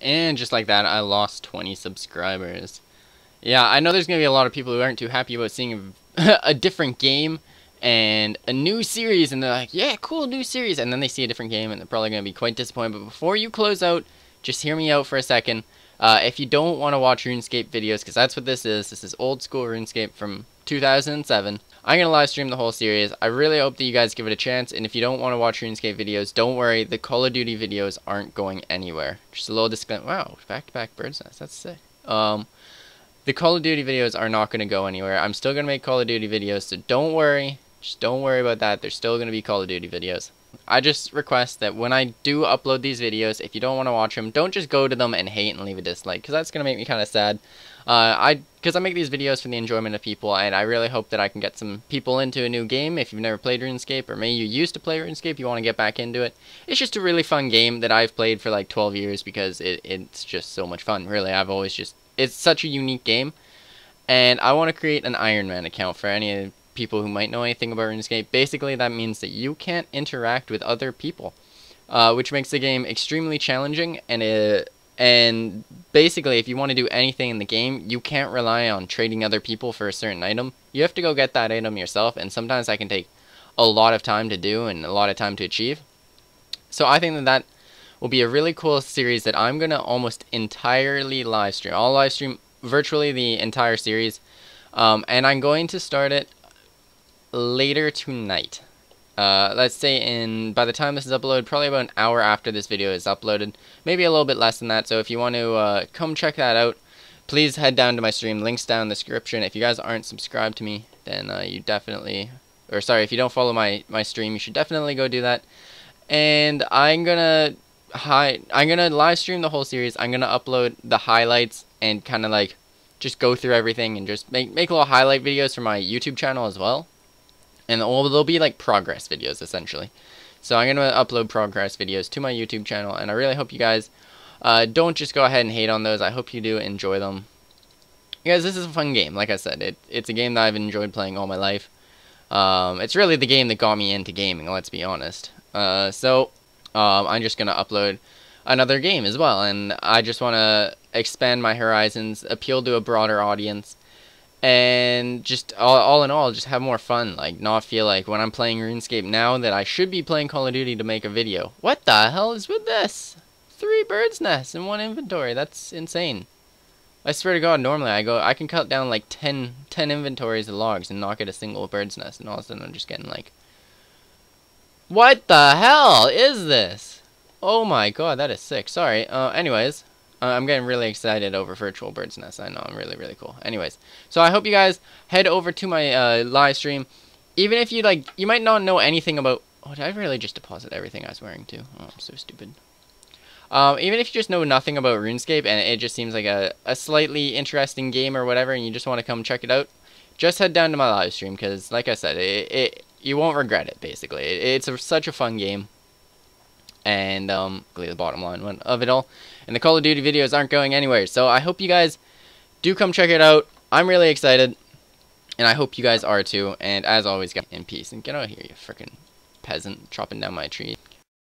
And just like that, I lost 20 subscribers. Yeah, I know there's going to be a lot of people who aren't too happy about seeing a, a different game and a new series, and they're like, yeah, cool, new series. And then they see a different game, and they're probably going to be quite disappointed. But before you close out, just hear me out for a second. Uh, if you don't want to watch RuneScape videos, because that's what this is, this is old school RuneScape from 2007. I'm going to live stream the whole series. I really hope that you guys give it a chance, and if you don't want to watch RuneScape videos, don't worry, the Call of Duty videos aren't going anywhere. Just a little disclaimer. Wow, back-to-back -back bird's nest, that's sick. Um, the Call of Duty videos are not going to go anywhere. I'm still going to make Call of Duty videos, so don't worry. Just don't worry about that. There's still going to be Call of Duty videos. I just request that when I do upload these videos, if you don't want to watch them, don't just go to them and hate and leave a dislike, because that's going to make me kind of sad. Uh, I Because I make these videos for the enjoyment of people, and I really hope that I can get some people into a new game. If you've never played RuneScape, or maybe you used to play RuneScape, you want to get back into it. It's just a really fun game that I've played for like 12 years, because it, it's just so much fun, really. I've always just... It's such a unique game, and I want to create an Iron Man account for any people who might know anything about RuneScape. Basically, that means that you can't interact with other people, uh, which makes the game extremely challenging. And it, and basically, if you want to do anything in the game, you can't rely on trading other people for a certain item. You have to go get that item yourself, and sometimes that can take a lot of time to do and a lot of time to achieve. So I think that that will be a really cool series that I'm going to almost entirely live stream. I'll live stream virtually the entire series. Um, and I'm going to start it later tonight. Uh, let's say in by the time this is uploaded, probably about an hour after this video is uploaded, maybe a little bit less than that. So if you want to uh, come check that out, please head down to my stream. Links down in the description. If you guys aren't subscribed to me, then uh, you definitely, or sorry, if you don't follow my my stream, you should definitely go do that. And I'm gonna hi, I'm gonna live stream the whole series. I'm gonna upload the highlights and kind of like just go through everything and just make make little highlight videos for my YouTube channel as well and well, they'll be like progress videos essentially. So I'm gonna upload progress videos to my YouTube channel, and I really hope you guys uh, don't just go ahead and hate on those. I hope you do enjoy them. You Guys, this is a fun game. Like I said, it, it's a game that I've enjoyed playing all my life. Um, it's really the game that got me into gaming. Let's be honest. Uh, so um, I'm just gonna upload another game as well, and I just want to expand my horizons, appeal to a broader audience, and just all, all in all just have more fun like not feel like when i'm playing runescape now that i should be playing call of duty to make a video. What the hell is with this? Three birds nests in one inventory. That's insane. I swear to god normally i go i can cut down like 10, 10 inventories of logs and not get a single bird's nest and all of a sudden i'm just getting like what the hell is this? Oh my god that is sick. Sorry uh anyways uh, I'm getting really excited over Virtual Bird's Nest. I know, I'm really, really cool. Anyways, so I hope you guys head over to my uh, live stream. Even if you, like, you might not know anything about... Oh, did I really just deposit everything I was wearing, too? Oh, I'm so stupid. Um, even if you just know nothing about RuneScape and it just seems like a, a slightly interesting game or whatever and you just want to come check it out, just head down to my live stream because, like I said, it, it you won't regret it, basically. It, it's a, such a fun game and um, the bottom line of it all. And the Call of Duty videos aren't going anywhere. So I hope you guys do come check it out. I'm really excited, and I hope you guys are too. And as always, get in peace and get out of here, you freaking peasant chopping down my tree.